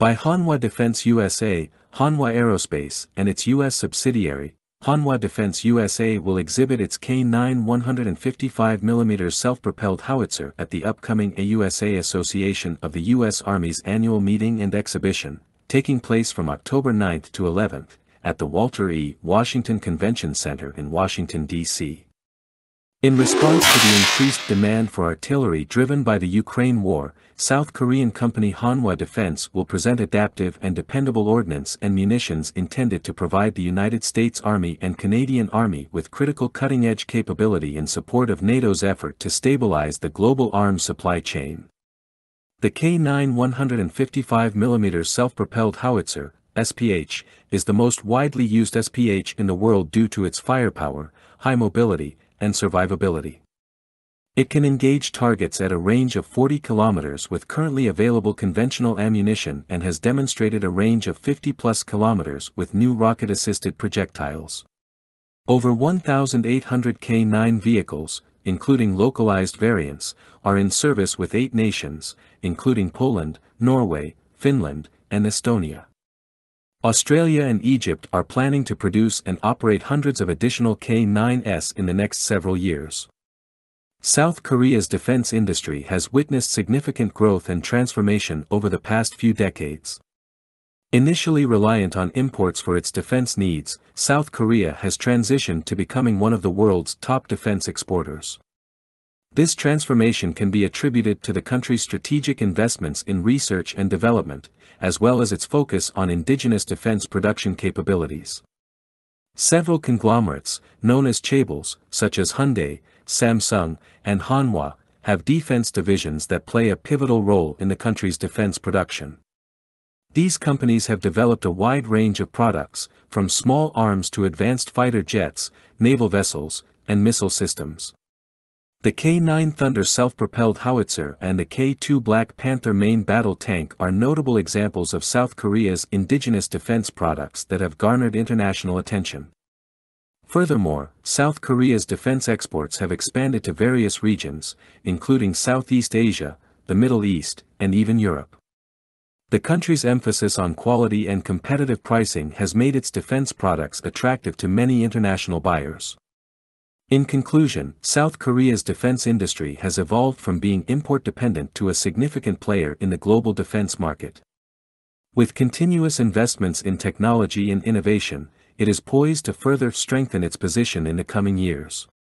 By Hanwha Defense USA, Hanwha Aerospace, and its U.S. subsidiary, Hanwha Defense USA will exhibit its K9 155mm self-propelled howitzer at the upcoming AUSA Association of the U.S. Army's annual meeting and exhibition, taking place from October 9 to 11, at the Walter E. Washington Convention Center in Washington, D.C. In response to the increased demand for artillery driven by the Ukraine war, South Korean company Hanwha Defense will present adaptive and dependable ordnance and munitions intended to provide the United States Army and Canadian Army with critical cutting-edge capability in support of NATO's effort to stabilize the global arms supply chain. The K9 155mm self-propelled howitzer, SPH, is the most widely used SPH in the world due to its firepower, high mobility, and survivability. It can engage targets at a range of 40 kilometers with currently available conventional ammunition and has demonstrated a range of 50 plus kilometers with new rocket-assisted projectiles. Over 1,800 K-9 vehicles, including localized variants, are in service with eight nations, including Poland, Norway, Finland, and Estonia. Australia and Egypt are planning to produce and operate hundreds of additional K-9S in the next several years. South Korea's defense industry has witnessed significant growth and transformation over the past few decades. Initially reliant on imports for its defense needs, South Korea has transitioned to becoming one of the world's top defense exporters. This transformation can be attributed to the country's strategic investments in research and development, as well as its focus on indigenous defense production capabilities. Several conglomerates, known as chaebols, such as Hyundai, Samsung, and Hanwha, have defense divisions that play a pivotal role in the country's defense production. These companies have developed a wide range of products, from small arms to advanced fighter jets, naval vessels, and missile systems. The K-9 Thunder self-propelled howitzer and the K-2 Black Panther main battle tank are notable examples of South Korea's indigenous defense products that have garnered international attention. Furthermore, South Korea's defense exports have expanded to various regions, including Southeast Asia, the Middle East, and even Europe. The country's emphasis on quality and competitive pricing has made its defense products attractive to many international buyers. In conclusion, South Korea's defense industry has evolved from being import dependent to a significant player in the global defense market. With continuous investments in technology and innovation, it is poised to further strengthen its position in the coming years.